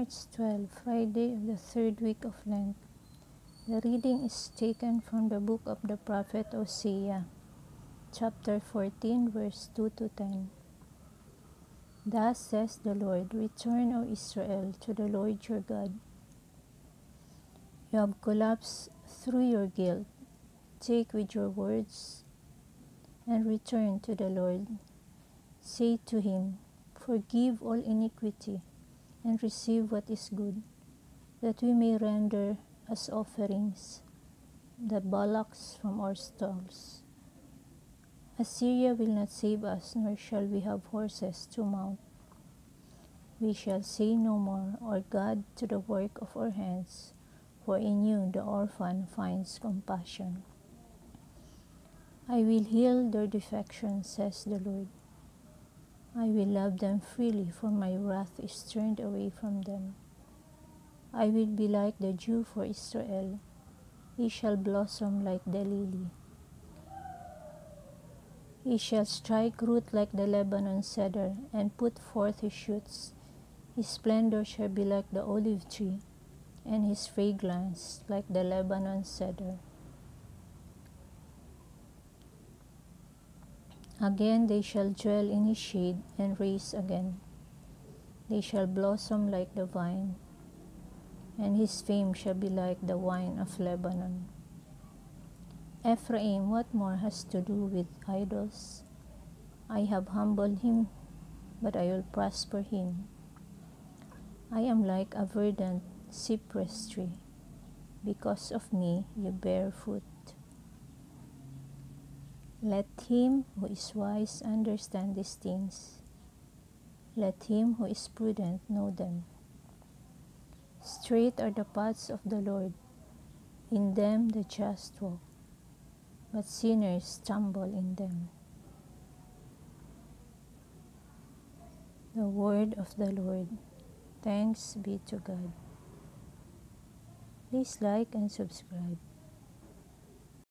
March 12, Friday of the third week of Lent. The reading is taken from the book of the prophet Hosea, chapter 14, verse 2 to 10. Thus says the Lord, Return, O Israel, to the Lord your God. You have collapsed through your guilt. Take with your words and return to the Lord. Say to him, Forgive all iniquity and receive what is good, that we may render as offerings the bullocks from our stalls. Assyria will not save us, nor shall we have horses to mount. We shall say no more, Our God, to the work of our hands, for in you the orphan finds compassion. I will heal their defection, says the Lord. I will love them freely, for my wrath is turned away from them. I will be like the dew for Israel. He shall blossom like the lily. He shall strike root like the Lebanon cedar, and put forth his shoots. His splendor shall be like the olive tree, and his fragrance like the Lebanon cedar. Again they shall dwell in his shade and raise again. They shall blossom like the vine, and his fame shall be like the wine of Lebanon. Ephraim, what more has to do with idols? I have humbled him, but I will prosper him. I am like a verdant cypress tree. Because of me you bear fruit. Let him who is wise understand these things. Let him who is prudent know them. Straight are the paths of the Lord, in them the just walk, but sinners stumble in them. The word of the Lord. Thanks be to God. Please like and subscribe.